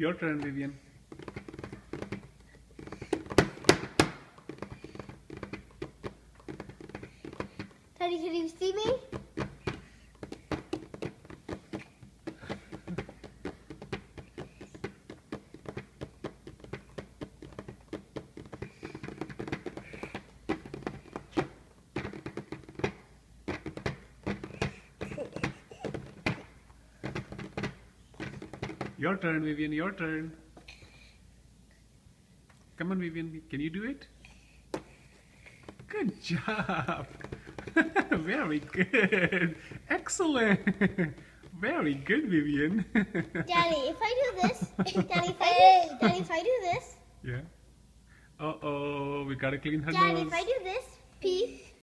Your turn, Vivian. Can you see me? Your turn, Vivian. Your turn. Come on, Vivian. Can you do it? Good job. Very good. Excellent. Very good, Vivian. Daddy, if I do this, Daddy, if I do, Daddy, if I do this, yeah. Uh oh, we gotta clean her Daddy, nose. if I do